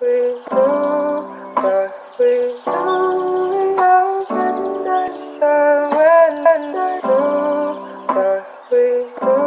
we do.